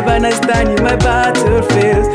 Never understand in my battlefields